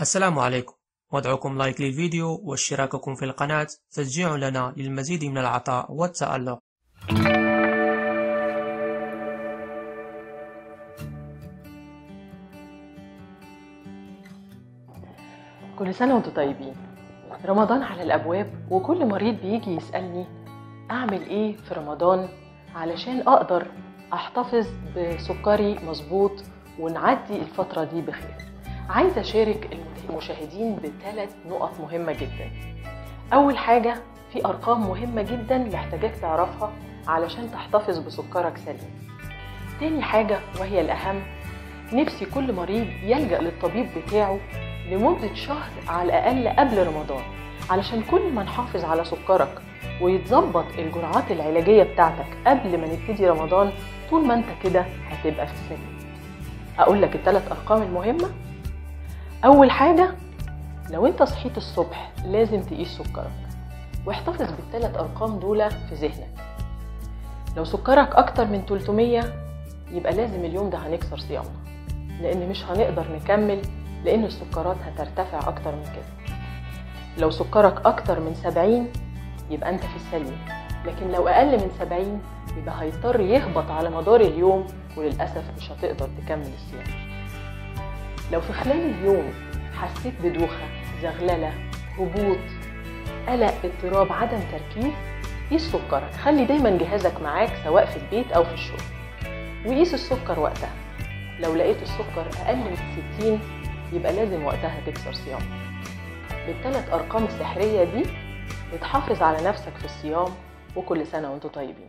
السلام عليكم. وادعوكم لايك للفيديو واشتراككم في القناة تشجيع لنا للمزيد من العطاء والتألق. كل سنة وأنتم طيبين. رمضان على الأبواب وكل مريض بيجي يسألني أعمل إيه في رمضان علشان أقدر أحتفظ بسكري مظبوط ونعدي الفترة دي بخير. عايزة أشارك المشاهدين بثلاث نقط مهمة جدا. أول حاجة في أرقام مهمة جدا محتاجاك تعرفها علشان تحتفظ بسكرك سليم. تاني حاجة وهي الأهم نفسي كل مريض يلجأ للطبيب بتاعه لمدة شهر على الأقل قبل رمضان علشان كل ما نحافظ على سكرك ويتظبط الجرعات العلاجية بتاعتك قبل ما نبتدي رمضان طول ما أنت كده هتبقى في السليم أقول لك الثلاث أرقام المهمة. أول حاجة لو أنت صحيت الصبح لازم تقيس سكرك واحتفظ بالثلاث أرقام دول في ذهنك. لو سكرك أكتر من 300 يبقى لازم اليوم ده هنكسر صيامنا لأن مش هنقدر نكمل لأن السكرات هترتفع أكتر من كده. لو سكرك أكتر من 70 يبقى أنت في السليم لكن لو أقل من 70 يبقى هيضطر يهبط على مدار اليوم وللأسف مش هتقدر تكمل الصيام. لو في خلال اليوم حسيت بدوخة زغللة هبوط قلق اضطراب عدم تركيز قيس سكرك. خلي دايما جهازك معاك سواء في البيت أو في الشغل. وقيس السكر وقتها. لو لقيت السكر أقل من 60 يبقى لازم وقتها تكسر صيام. بالثلاث أرقام السحرية دي بتحافظ على نفسك في الصيام وكل سنة وأنتم طيبين.